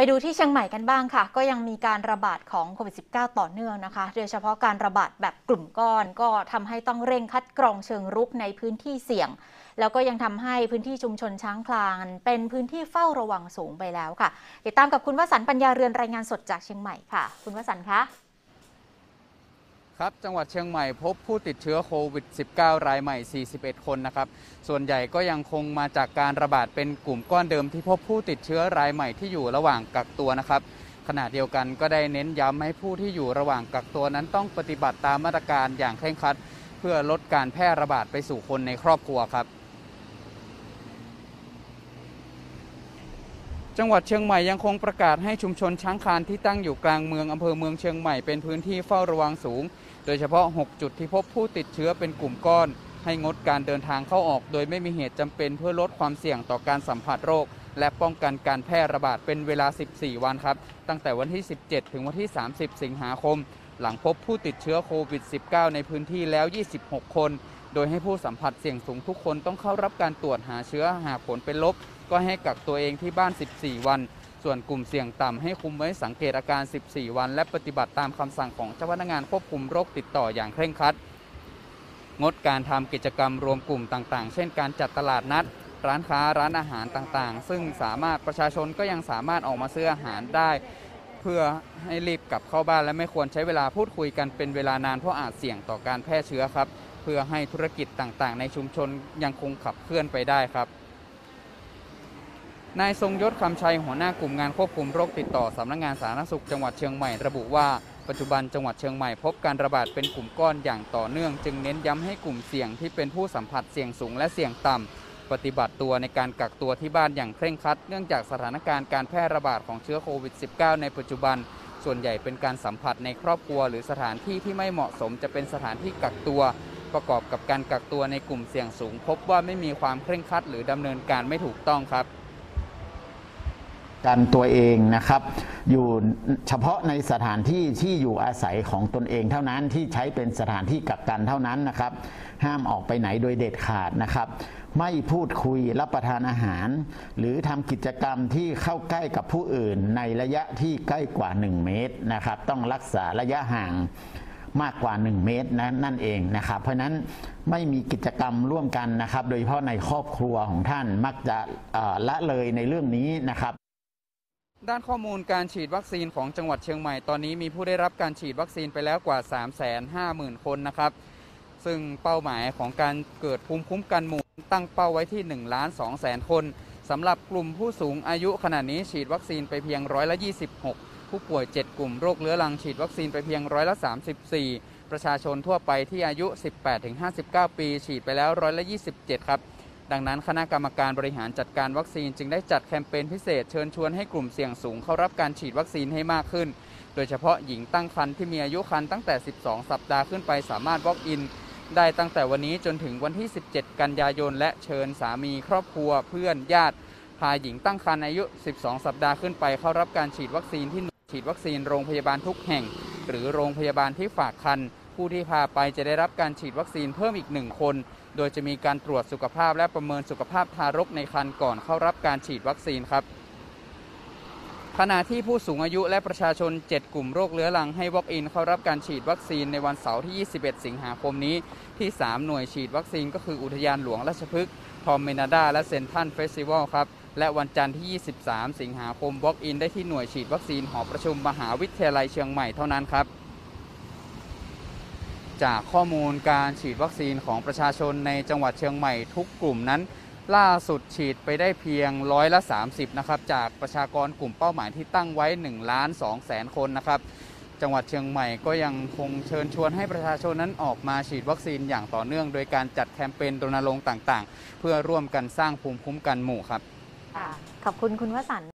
ไปดูที่เชียงใหม่กันบ้างค่ะ ก็ยังมีการระบาดของโควิด -19 ต่อเนื่องนะคะ โดยเฉพาะการระบาดแบบกลุ่มก้อนก็ทำให้ต้องเร่งคัดกรองเชิงรุกในพื้นที่เสี่ยง แล้วก็ยังทำให้พื้นที่ชุมชนช้างคลาน เป็นพื้นที่เฝ้าระวังสูงไปแล้วค่ะ ติดตามกับคุณวสันต์ปัญญาเรือนรายงานสดจากเชียงใหม่ค่ะ คุณวสันต์คะ ครับ จังหวัดเชียงใหม่พบผู้ติดเชื้อโควิด -19 รายใหม่ 41 คนนะครับ ส่วนใหญ่ก็ยังคงมาจากการระบาดเป็นกลุ่มก้อนเดิมที่พบผู้ติดเชื้อรายใหม่ที่อยู่ระหว่างกักตัวนะครับ ขณะเดียวกันก็ได้เน้นย้ำให้ผู้ที่อยู่ระหว่างกักตัวนั้นต้องปฏิบัติตามมาตรการอย่างเคร่งครัด เพื่อลดการแพร่ระบาดไปสู่คนในครอบครัวครับ จังหวัดเชียงใหม่ยังคงประกาศให้ชุมชนช้างคานที่ตั้งอยู่กลางเมืองอำเภอเมืองเชียงใหม่เป็นพื้นที่เฝ้าระวังสูง โดยเฉพาะ 6 จุดที่พบผู้ติดเชื้อเป็นกลุ่มก้อน ให้งดการเดินทางเข้าออก โดยไม่มีเหตุจำเป็นเพื่อลดความเสี่ยงต่อการสัมผัสโรค และป้องกันการแพร่ระบาดเป็นเวลา 14 วันครับ ตั้งแต่วันที่ 17 ถึงวันที่ 30 สิงหาคม หลังพบผู้ติดเชื้อโควิด -19 ในพื้นที่แล้ว 26 คน โดยให้ผู้สัมผัสเสี่ยงสูงทุกคนต้องเข้ารับการตรวจหาเชื้อหากผลเป็นลบ ก็ให้กักตัวเองที่บ้าน 14 วัน ส่วนกลุ่มเสี่ยงต่ำให้คุมไว้สังเกตอาการ 14 วัน และปฏิบัติตามคำสั่งของเจ้าพนักงานควบคุมโรคติดต่ออย่างเคร่งครัด งดการทำกิจกรรมรวมกลุ่มต่างๆ เช่น การจัดตลาดนัด ร้านค้าร้านอาหารต่างๆ ซึ่งสามารถประชาชนก็ยังสามารถออกมาซื้ออาหารได้ พื่อให้รีบกลับเข้าบ้านและไม่ควรใช้เวลาพูดคุยกันเป็นเวลานานเพราะอาจเสี่ยงต่อการแพร่เชื้อครับ เพื่อให้ธุรกิจต่างๆ ในชุมชนยังคงขับเคลื่อนไปได้ครับนายทรงยศคำชัยหัวหน้ากลุ่มงานควบคุมโรคติดต่อสำนักงานสาธารณสุขจังหวัดเชียงใหม่ระบุว่าปัจจุบันจังหวัดเชียงใหม่พบการระบาดเป็นกลุ่มก้อนอย่างต่อเนื่อง จึงเน้นย้ำให้กลุ่มเสี่ยงที่เป็นผู้สัมผัสเสี่ยงสูงและเสี่ยงต่ำ ปฏิบัติตัวในการกักตัวที่บ้านอย่างเคร่งครัด เนื่องจากสถานการณ์การแพร่ระบาดของเชื้อโควิด -19 ในปัจจุบัน ส่วนใหญ่เป็นการสัมผัสในครอบครัว หรือสถานที่ที่ไม่เหมาะสมจะเป็นสถานที่กักตัว ประกอบกับการกักตัวในกลุ่มเสี่ยงสูง พบว่าไม่มีความเคร่งครัด หรือดำเนินการไม่ถูกต้องครับ กันตัวเองนะครับ อยู่เฉพาะในสถานที่ที่อยู่อาศัยของตนเองเท่านั้นที่ใช้เป็นสถานที่กักกันเท่านั้นนะครับ ห้ามออกไปไหนโดยเด็ดขาดนะครับ ไม่พูดคุยรับประทานอาหาร หรือทำกิจกรรมที่เข้าใกล้กับผู้อื่น ในระยะที่ใกล้กว่า 1 เมตรนะครับ ต้องรักษาระยะห่างมากกว่า 1 เมตรนะนั่นเองนะครับ เพราะนั้นไม่มีกิจกรรมร่วมกันนะครับ โดยเฉพาะในครอบครัวของท่านมักจะละเลยในเรื่องนี้นะครับ ด้านข้อมูลการฉีดวัคซีนของจังหวัดเชียงใหม่ตอนนี้มีผู้ได้รับการฉีดวัคซีนไปแล้วกว่า 350,000 คนนะครับ ซึ่งเป้าหมายของการเกิดภูมิคุ้มกันหมู่ตั้งเป้าไว้ที่1ล้าน2แสนคนสำหรับกลุ่มผู้สูงอายุขณะนี้ฉีดวัคซีนไปเพียงร้อยละ 26 ผู้ป่วย 7 กลุ่มโรคเรื้อรังฉีดวัคซีนไปเพียงร้อยละ 34 ประชาชนทั่วไปที่อายุ 18-59 ปี ฉีดไปแล้วร้อยละ 27 ครับ ดังนั้นคณะกรรมการบริหารจัดการวัคซีนจึงได้จัดแคมเปญพิเศษเชิญชวนให้กลุ่มเสี่ยงสูงเข้ารับการฉีดวัคซีนให้มากขึ้น โดยเฉพาะหญิงตั้งครรภ์ที่มีอายุครรภ์ตั้งแต่ 12 สัปดาห์ขึ้นไปสามารถ walk in ได้ตั้งแต่วันนี้จนถึงวันที่ 17 กันยายน และเชิญสามีครอบครัว เพื่อนญาติ พาหญิงตั้งครรภ์อายุ 12 สัปดาห์ขึ้นไปเข้ารับการฉีดวัคซีนที่ฉีดวัคซีนโรงพยาบาลทุกแห่ง หรือโรงพยาบาลที่ฝากคันผู้ที่พาไปจะได้รับการฉีดวัคซีนเพิ่มอีกหนึ่งคน โดยจะมีการตรวจสุขภาพและประเมินสุขภาพทารกในครรภ์ก่อนเข้ารับการฉีดวัคซีนครับ ขณะที่ผู้สูงอายุและประชาชน 7 กลุ่มโรคเรื้อรังให้ walk in เข้ารับการฉีดวัคซีนในวันเสาร์ที่ 21 สิงหาคมนี้ ที่ 3 หน่วยฉีดวัคซีนก็คืออุทยานหลวงราชพฤกษ์พรอมเมนาดาและเซ็นทรัลเฟสติวัลครับและวันจันทร์ที่ 23 สิงหาคม walk in ได้ที่หน่วยฉีดวัคซีนหอประชุมมหาวิทยาลัยเชียงใหม่เท่านั้นครับ จากข้อมูลการฉีดวัคซีนของประชาชนในจังหวัดเชียงใหม่ทุกกลุ่มนั้น ล่าสุดฉีดไปได้เพียงร้อยละ 30 นะครับ จากประชากรกลุ่มเป้าหมายที่ตั้งไว้1ล้าน2แสนคนนะครับจังหวัดเชียงใหม่ก็ยังคงเชิญชวนให้ประชาชนนั้นออกมาฉีดวัคซีนอย่างต่อเนื่อง โดยการจัดแคมเปญรณรงค์ต่างๆ เพื่อร่วมกันสร้างภูมิคุ้มกันหมู่ครับ ขอบคุณคุณวสันต์